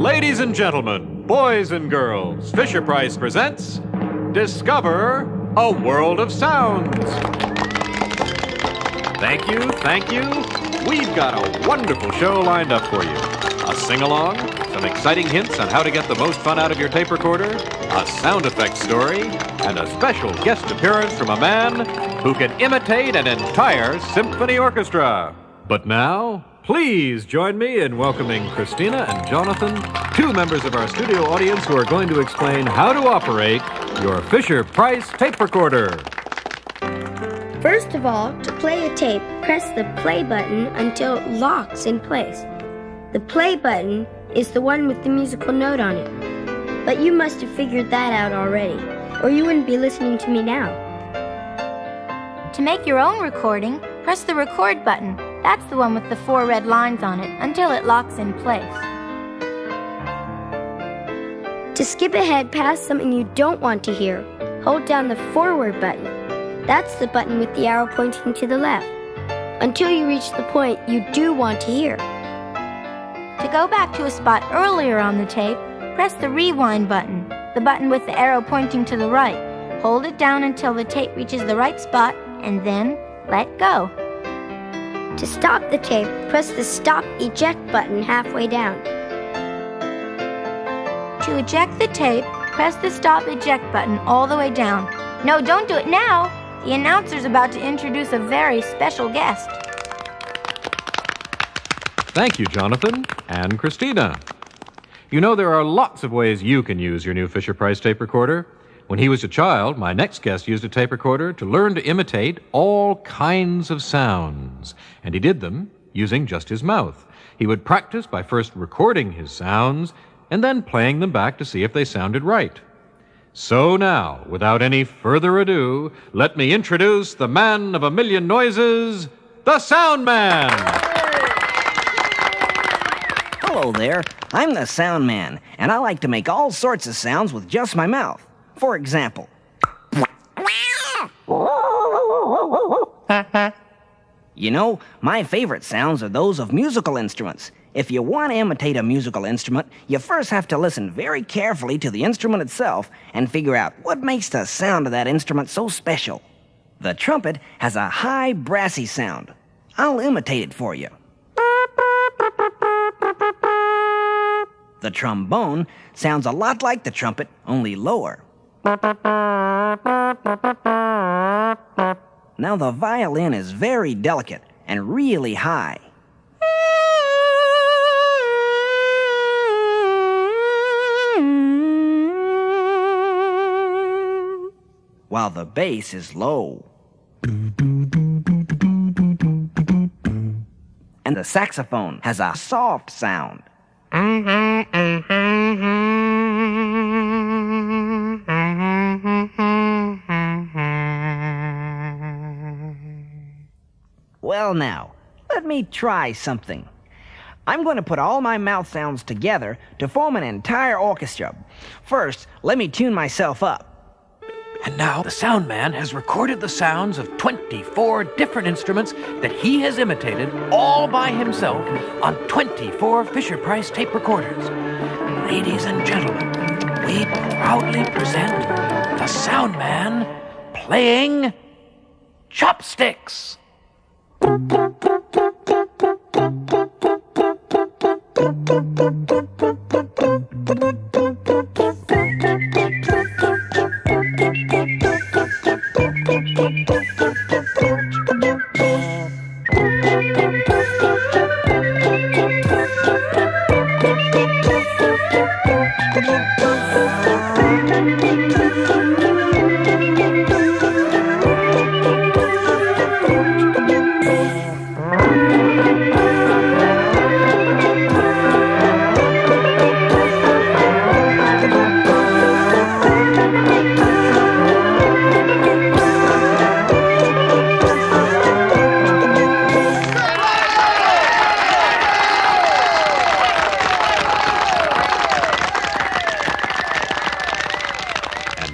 Ladies and gentlemen, boys and girls, Fisher Price presents Discover a World of Sounds. Thank you, thank you. We've got a wonderful show lined up for you. A sing along, some exciting hints on how to get the most fun out of your tape recorder, a sound effects story, and a special guest appearance from a man who can imitate an entire symphony orchestra. But now, please join me in welcoming Christina and Jonathan, two members of our studio audience who are going to explain how to operate your Fisher Price tape recorder. First of all, to play a tape, press the play button until it locks in place. The play button is the one with the musical note on it. But you must have figured that out already, or you wouldn't be listening to me now. To make your own recording, press the record button. That's the one with the four red lines on it until it locks in place. To skip ahead past something you don't want to hear, hold down the forward button. That's the button with the arrow pointing to the left, until you reach the point you do want to hear. To go back to a spot earlier on the tape, press the rewind button, the button with the arrow pointing to the right. Hold it down until the tape reaches the right spot, and then let go. To stop the tape, press the stop eject button halfway down. To eject the tape, press the stop eject button all the way down. No, don't do it now. The announcer's about to introduce a very special guest. Thank you, Jonathan and Christina. You know, there are lots of ways you can use your new Fisher Price tape recorder. When he was a child, my next guest used a tape recorder to learn to imitate all kinds of sounds, and he did them using just his mouth. He would practice by first recording his sounds and then playing them back to see if they sounded right. So now, without any further ado, let me introduce the man of a million noises, the Sound Man. Hello there. I'm the sound man, and I like to make all sorts of sounds with just my mouth. For example, you know, my favorite sounds are those of musical instruments. If you want to imitate a musical instrument, you first have to listen very carefully to the instrument itself and figure out what makes the sound of that instrument so special. The trumpet has a high, brassy sound. I'll imitate it for you. The trombone sounds a lot like the trumpet, only lower. Now the violin is very delicate and really high. While the bass is low. And the saxophone has a soft sound. Well, now, let me try something. I'm going to put all my mouth sounds together to form an entire orchestra. First, let me tune myself up. And now the sound man has recorded the sounds of 24 different instruments that he has imitated all by himself on 24 Fisher Price tape recorders. Ladies and gentlemen, we proudly present the sound man playing chopsticks. And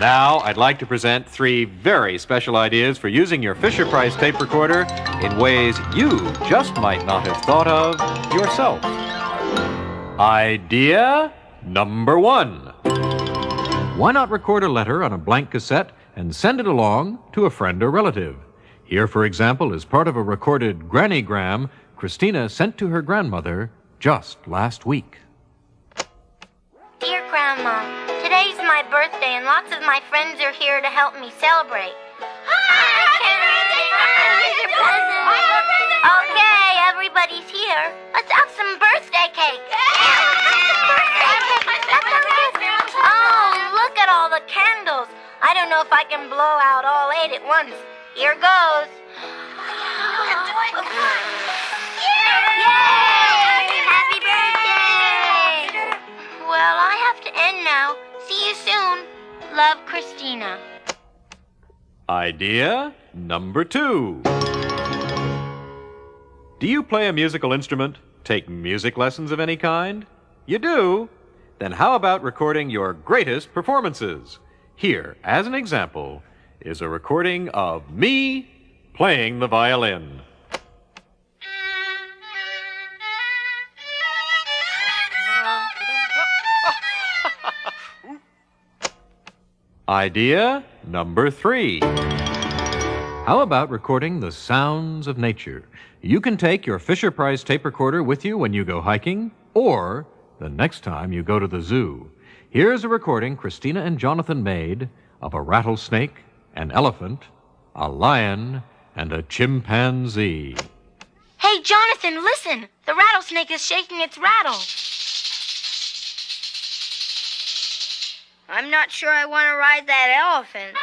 now I'd like to present three very special ideas for using your Fisher Price tape recorder in ways you just might not have thought of yourself. Idea number one. Why not record a letter on a blank cassette and send it along to a friend or relative? Here, for example, is part of a recorded grannygram Christina sent to her grandmother just last week. Dear Grandma, today's my birthday and lots of my friends are here to help me celebrate. Okay, everybody's here. Let's have some birthday cake. Oh, look at all the candles. I don't know if I can blow out all eight at once. Here goes. Yay! Happy birthday! Well, I have to end now. See you soon. Love, Christina. Idea number two. Do you play a musical instrument? Take music lessons of any kind? You do? Then how about recording your greatest performances? Here, as an example, is a recording of me playing the violin. Idea number three. How about recording the sounds of nature? You can take your Fisher Price tape recorder with you when you go hiking or the next time you go to the zoo. Here's a recording Christina and Jonathan made of a rattlesnake, an elephant, a lion, and a chimpanzee. Hey, Jonathan, listen. The rattlesnake is shaking its rattle. I'm not sure I want to ride that elephant.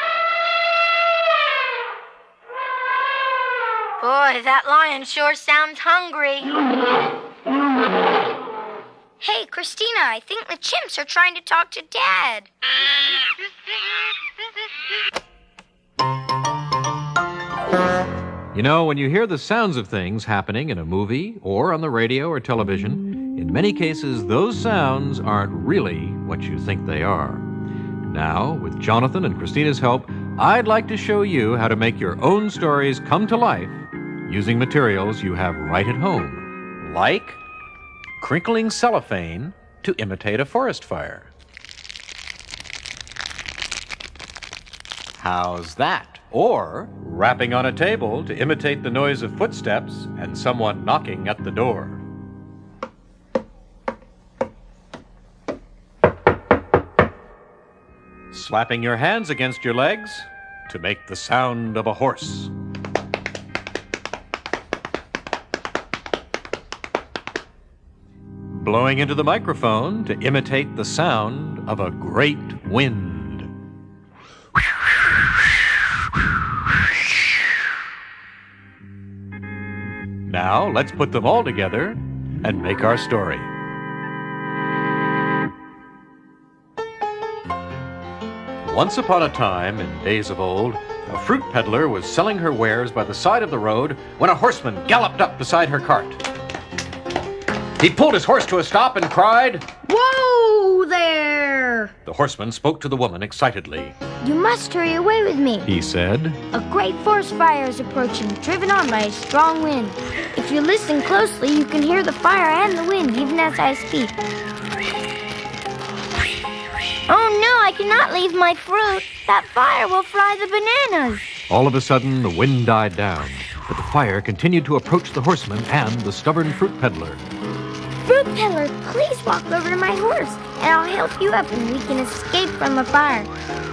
Boy, that lion sure sounds hungry. Hey, Christina, I think the chimps are trying to talk to Dad. You know, when you hear the sounds of things happening in a movie or on the radio or television, in many cases those sounds aren't really what you think they are. Now, with Jonathan and Christina's help, I'd like to show you how to make your own stories come to life using materials you have right at home, like crinkling cellophane to imitate a forest fire. How's that? Or rapping on a table to imitate the noise of footsteps and someone knocking at the door. Slapping your hands against your legs to make the sound of a horse. Blowing into the microphone to imitate the sound of a great wind. Now, let's put them all together and make our story. Once upon a time, in days of old, a fruit peddler was selling her wares by the side of the road when a horseman galloped up beside her cart. He pulled his horse to a stop and cried, Whoa there! The horseman spoke to the woman excitedly. You must hurry away with me. He said, A great forest fire is approaching, driven on by a strong wind. If you listen closely, you can hear the fire and the wind even as I speak. Oh no, I cannot leave my fruit. That fire will fry the bananas. All of a sudden, the wind died down, but the fire continued to approach the horseman and the stubborn fruit peddler. Fruit peddler, please walk over to my horse, and I'll help you up and we can escape from the fire.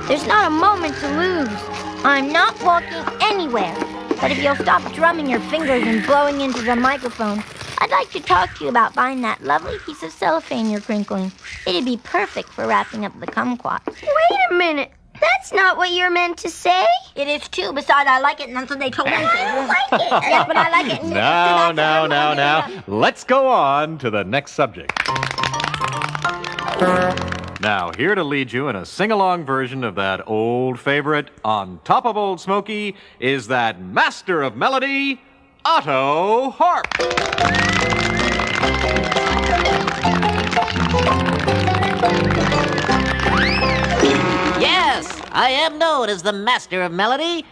There's not a moment to lose. I'm not walking anywhere. But if you'll stop drumming your fingers and blowing into the microphone, I'd like to talk to you about buying that lovely piece of cellophane you're crinkling. It'd be perfect for wrapping up the kumquat. Wait a minute. That's not what you're meant to say. It is too. Besides, I like it, and that's what they told me. I don't like it. yes, but I like it. and Now, that's now, what now, now. Let's go on to the next subject. Now, here to lead you in a sing along version of that old favorite, On Top of Old Smoky, is that master of melody, Otto Harp. Yes, I am known as the master of melody,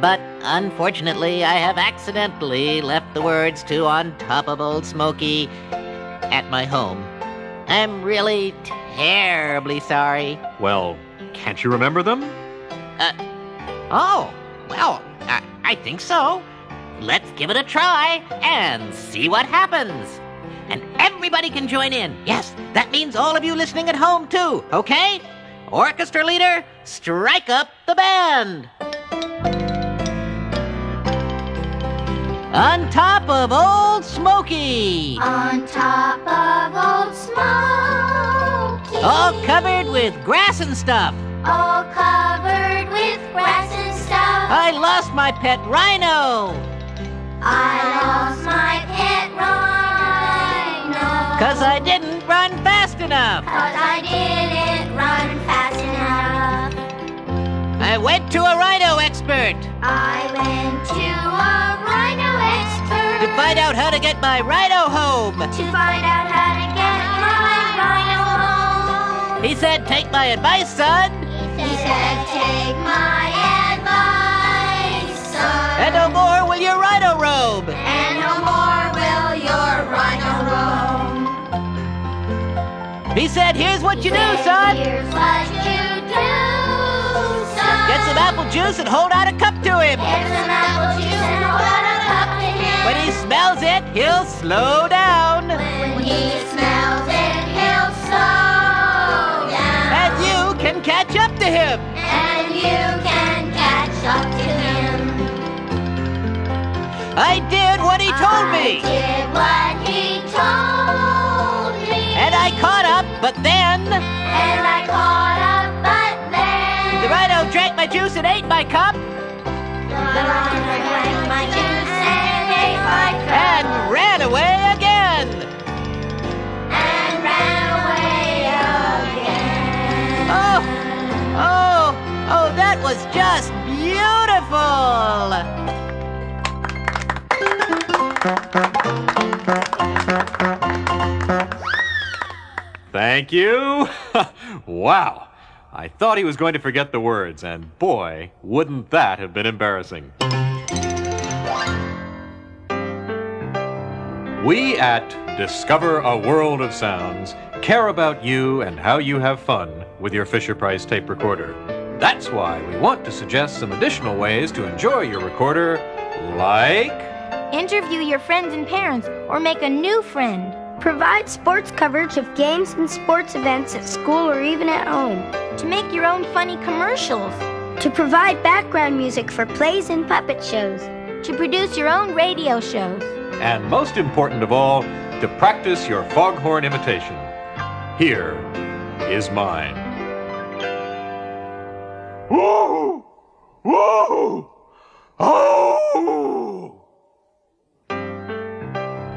but unfortunately, I have accidentally left the words to On Top of Old Smoky at my home. I'm really terribly sorry. Well, can't you remember them? Uh, Oh, well, I, I think so. Give it a try and see what happens. And everybody can join in. Yes, that means all of you listening at home too, okay? Orchestra leader, strike up the band. On top of Old Smoky, On top of Old Smoky. all covered with grass and stuff. all covered with grass and stuff. I lost my pet rhino, I lost my pet rhino. cause I didn't run fast enough. Cause I didn't run fast enough. I went to a rhino expert I went to a rhino expert to find out how to get my rhino home. to find out how to get my rhino home. He said, Take my advice, son, He said, take my And no more will your rhino roam. He said, Here's what you do, son. Here's what you do, son. Get some apple juice and hold out a cup to him. Get some apple juice and hold out a cup to him. When he smells it, he'll slow down. When he smells it, he'll slow down. And you can catch up to him. And you can catch up to him. I did what he told I me. did what he told me. And I caught up, but then And I caught up, but then the rhino drank my juice and ate my cup the rhino drank my juice and ate my cup and ran away again. and ran away again. Oh, oh, oh, that was just Thank you. wow. I thought he was going to forget the words, and boy, wouldn't that have been embarrassing. We at Discover a World of Sounds care about you and how you have fun with your Fisher Price tape recorder. That's why we want to suggest some additional ways to enjoy your recorder, like. Interview your friends and parents or make a new friend. Provide sports coverage of games and sports events at school or even at home. To make your own funny commercials. To provide background music for plays and puppet shows. To produce your own radio shows. And most important of all, to practice your foghorn imitation. Here is mine. Whoa! Whoa! Oh!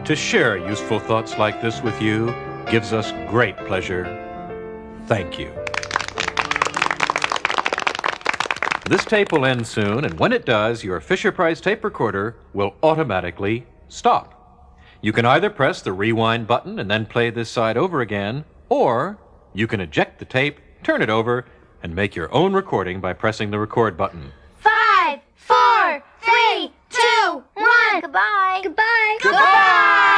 To share useful thoughts like this with you gives us great pleasure. Thank you. This tape will end soon, and when it does, your Fisher Price tape recorder will automatically stop. You can either press the rewind button and then play this side over again, or you can eject the tape, turn it over, and make your own recording by pressing the record button. Five, four, three, one. Goodbye. Goodbye. Goodbye. Goodbye.